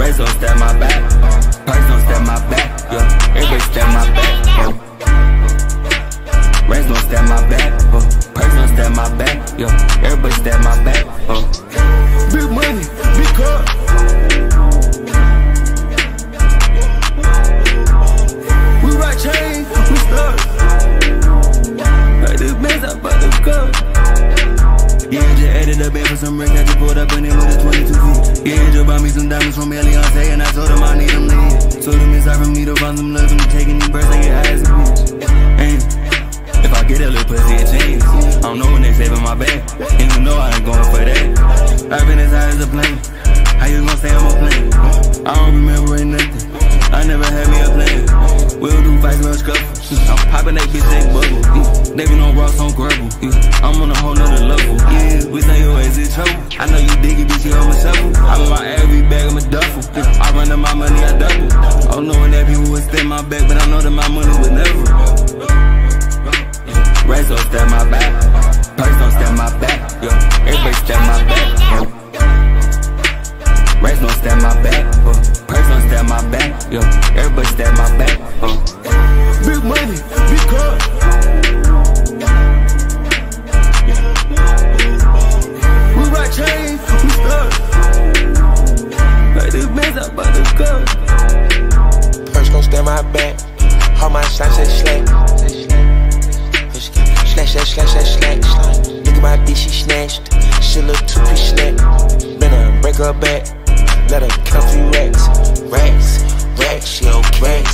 Rats don't stab my back. Price don't stab my back. Yeah, everybody stab my back. Oh. Don't stab my back. Oh. Don't stab my back. Yeah, everybody stab my back. Oh. Big money, big car. We ride chains, we stuck. Like this mess up by the. Yeah, just added up in for some rings. I just pulled up in it with a 22 feet. Yeah, just bought me some diamonds from Eliantte, and I told him I need them lead. Told him it's hard for me to find some love and taking these birds like your eyes a bitch. And if I get a little pussy, it change. I don't know when they saving my bag. And you know I ain't going for that. I've been as high as a plane. How you gonna say I'm a plane? I don't remember nothing. I never had me a plan. We'll do fights, we'll scuffle. I'm popping that bitch, they bubble. They been on rocks, on grubble. I'm on a whole nother level. Yeah, we say your ass is trouble. I know you know that my money would never. Rats don't stab my back. Price don't stab my back. Yeah, everybody stab my back. Yeah. Rats don't stab my back. Uh. Price don't stab my back. Yeah, everybody stab my back. Uh. Big money, big car. We ride chains, we stuck. Like this mess up by the cup. Purse gon' stand my back. All my shots say slack. Slash, slash, slash, slash, slash. Look at my bitch, she snatched. She look two piece snack. Better break her back. Let her count racks. Racks, racks, racks, she okay.